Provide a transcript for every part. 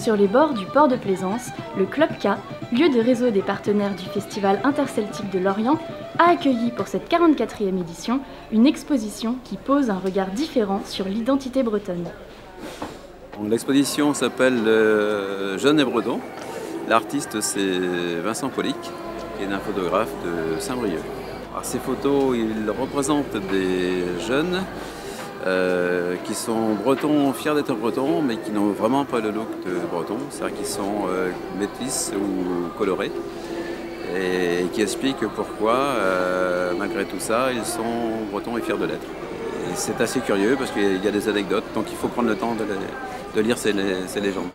Sur les bords du port de Plaisance, le Club K, lieu de réseau des partenaires du Festival interceltique de Lorient, a accueilli pour cette 44e édition une exposition qui pose un regard différent sur l'identité bretonne. L'exposition s'appelle euh, Jeune et Breton. L'artiste c'est Vincent Polic, qui est un photographe de Saint-Brieuc. Ces photos, ils représentent des jeunes euh, qui sont bretons, fiers d'être bretons, mais qui n'ont vraiment pas le look de breton, c'est-à-dire qu'ils sont euh, métis ou colorés, et qui expliquent pourquoi, euh, malgré tout ça, ils sont bretons et fiers de l'être. C'est assez curieux parce qu'il y a des anecdotes, donc il faut prendre le temps de, lire ces, ces légendes.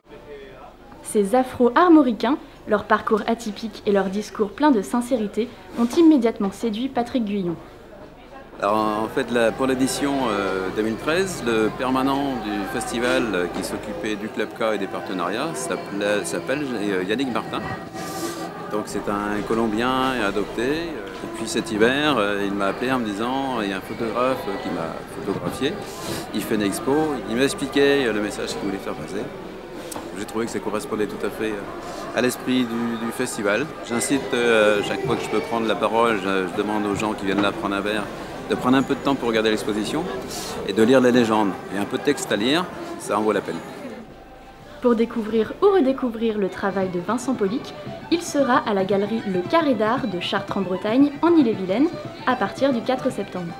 Ces afro-armoricains, leur parcours atypique et leur discours plein de sincérité ont immédiatement séduit Patrick Guyon. Alors, en fait, pour l'édition 2013, euh, le permanent du festival euh, qui s'occupait du Club K et des partenariats s'appelle euh, Yannick Martin. Donc c'est un Colombien adopté. Et puis cet hiver, il m'a appelé en me disant, il y a un photographe qui m'a photographié, il fait une expo, il m'a expliqué le message qu'il voulait faire passer. J'ai trouvé que ça correspondait tout à fait à l'esprit du, festival. J'incite chaque fois que je peux prendre la parole, je demande aux gens qui viennent là prendre un verre de prendre un peu de temps pour regarder l'exposition et de lire les légendes. A un peu de texte à lire, ça en vaut la peine. Pour découvrir ou redécouvrir le travail de Vincent Polic, il sera à la galerie Le Carré d'Art de Chartres en Bretagne, en Ille-et-Vilaine, à partir du 4 septembre.